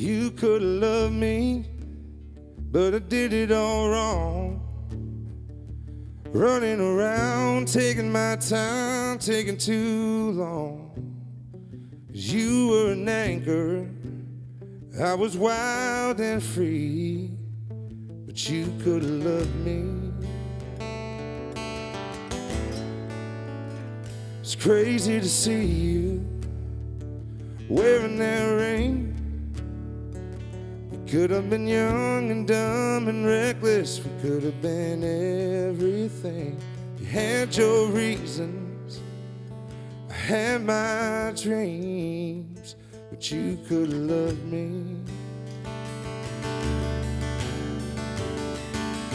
You could loved me, but I did it all wrong. Running around, taking my time, taking too long. You were an anchor, I was wild and free, but you could loved me. It's crazy to see you wearing that ring. Could have been young and dumb and reckless. We could have been everything. You had your reasons, I had my dreams, but you could have loved me.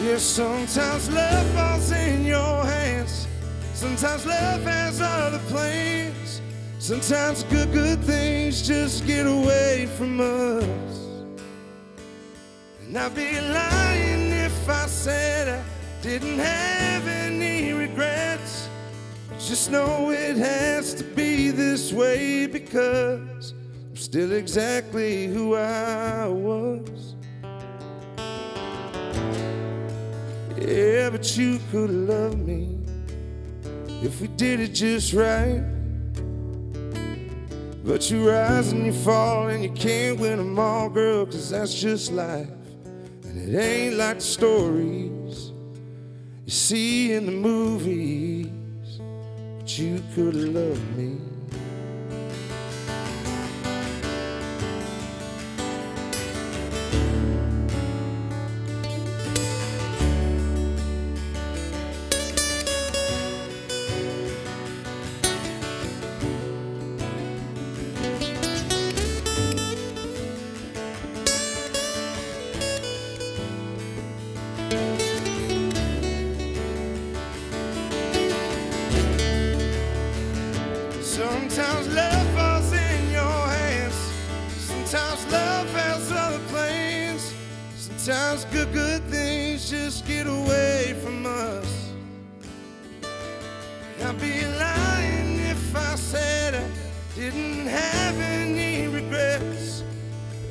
Yeah, sometimes love falls in your hands. Sometimes love has other plans. Sometimes good, good things just get away from us. And I'd be lying if I said I didn't have any regrets. Just know it has to be this way because I'm still exactly who I was. Yeah, but you could love me if we did it just right. But you rise and you fall and you can't win them all, girl, cause that's just life. And it ain't like the stories you see in the movies, but you could love me. Sometimes love has other plans. Sometimes good, good things just get away from us. I'd be lying if I said I didn't have any regrets.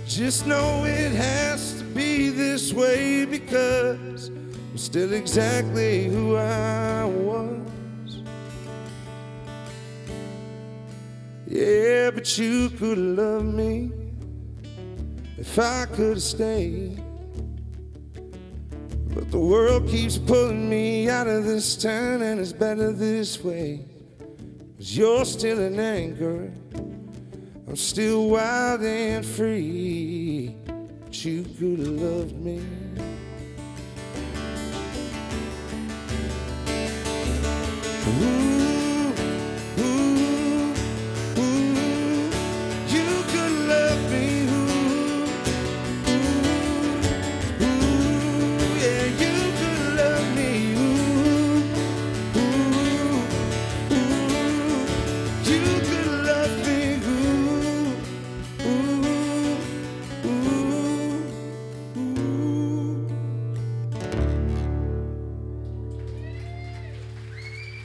Just know it has to be this way because I'm still exactly who I was. Yeah, but you could love me if I could stayed. But the world keeps pulling me out of this town, and it's better this way. Cause you're still an anchor, I'm still wild and free. But you could have loved me.